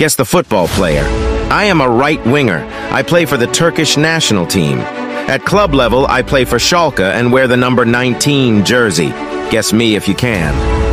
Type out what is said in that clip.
Guess the football player. I am a right winger. I play for the Turkish national team. At club level, I play for Schalke and wear the number 19 jersey. Guess me if you can.